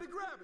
to grab